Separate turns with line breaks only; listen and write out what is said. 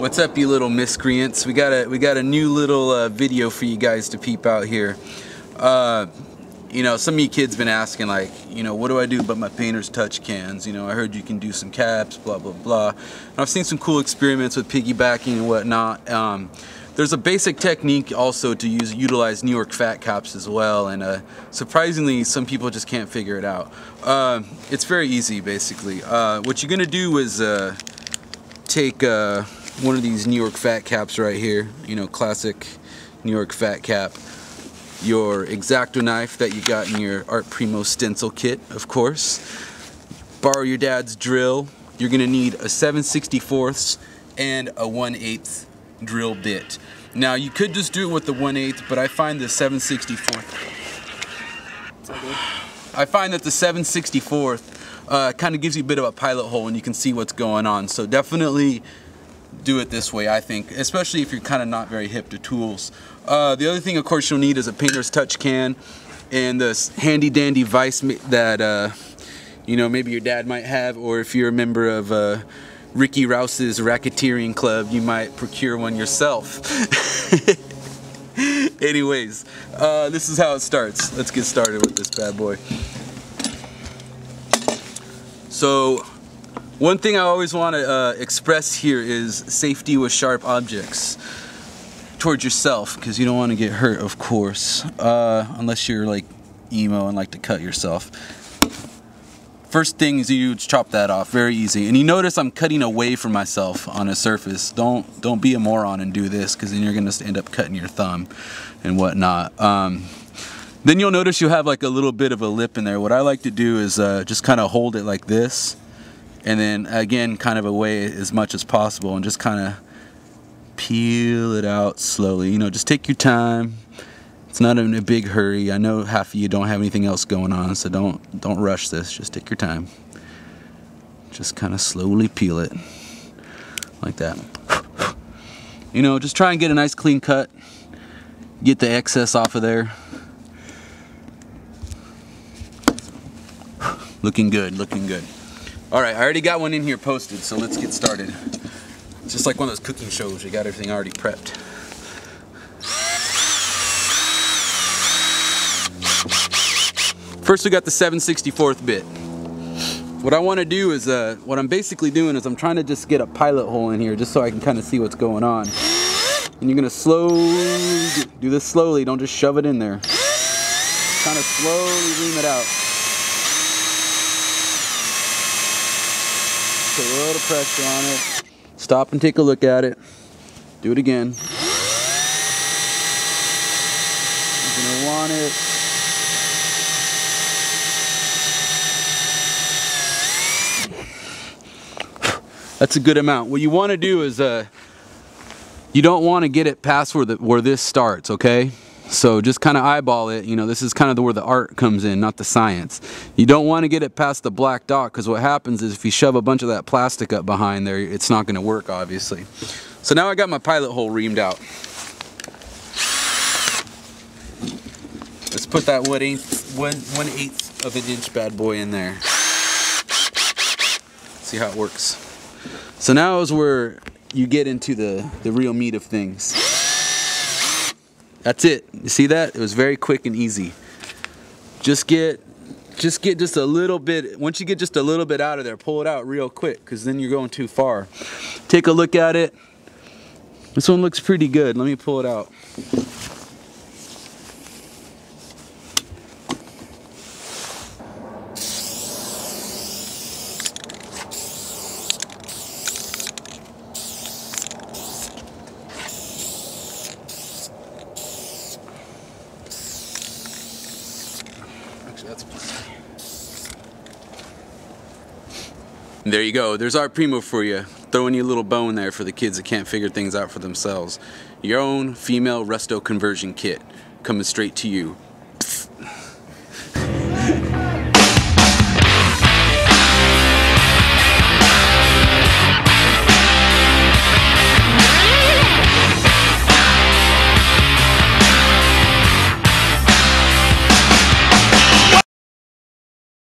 What's up, you little miscreants? We got a we got a new little uh, video for you guys to peep out here. Uh, you know, some of you kids been asking like, you know, what do I do but my painter's touch cans? You know, I heard you can do some caps, blah blah blah. And I've seen some cool experiments with piggybacking and whatnot. Um, there's a basic technique also to use utilize New York fat caps as well, and uh, surprisingly, some people just can't figure it out. Uh, it's very easy, basically. Uh, what you're gonna do is uh, take uh, one of these New York fat caps right here, you know, classic New York fat cap. Your X-Acto knife that you got in your Art Primo stencil kit, of course. Borrow your dad's drill. You're gonna need a 7 64ths and a 1 8 drill bit. Now you could just do it with the 1 8 but I find the 7 64th I find that the 7 64th uh, kind of gives you a bit of a pilot hole and you can see what's going on. So definitely do it this way, I think, especially if you're kind of not very hip to tools. Uh, the other thing, of course, you'll need is a painter's touch can and this handy dandy vise that, uh, you know, maybe your dad might have, or if you're a member of uh, Ricky Rouse's racketeering club, you might procure one yourself. Anyways, uh, this is how it starts. Let's get started with this bad boy. So, one thing I always want to uh, express here is safety with sharp objects towards yourself because you don't want to get hurt, of course, uh, unless you're like emo and like to cut yourself. First thing is you chop that off, very easy. And you notice I'm cutting away from myself on a surface. Don't don't be a moron and do this because then you're gonna end up cutting your thumb and whatnot. Um, then you'll notice you have like a little bit of a lip in there. What I like to do is uh, just kind of hold it like this and then again kind of away as much as possible and just kind of peel it out slowly. You know just take your time. It's not in a big hurry. I know half of you don't have anything else going on so don't don't rush this. Just take your time. Just kind of slowly peel it. Like that. You know just try and get a nice clean cut. Get the excess off of there. Looking good looking good all right, I already got one in here posted, so let's get started. It's just like one of those cooking shows, you got everything already prepped. First we got the 764th bit. What I want to do is, uh, what I'm basically doing is I'm trying to just get a pilot hole in here just so I can kind of see what's going on. And you're going to slowly, do this slowly, don't just shove it in there. Kind of slowly ream it out. Put a little pressure on it. Stop and take a look at it. Do it again. You're gonna want it. That's a good amount. What you want to do is uh, you don't want to get it past where the where this starts, okay? So just kind of eyeball it. You know, this is kind of where the art comes in, not the science. You don't want to get it past the black dot because what happens is if you shove a bunch of that plastic up behind there, it's not going to work, obviously. So now I got my pilot hole reamed out. Let's put that one eighth, one, one eighth of an inch bad boy in there. See how it works. So now is where you get into the, the real meat of things. That's it. You see that? It was very quick and easy. Just get just get just a little bit once you get just a little bit out of there pull it out real quick because then you're going too far take a look at it this one looks pretty good let me pull it out There you go. There's Art Primo for you. Throwing you a little bone there for the kids that can't figure things out for themselves. Your own female resto conversion kit coming straight to you.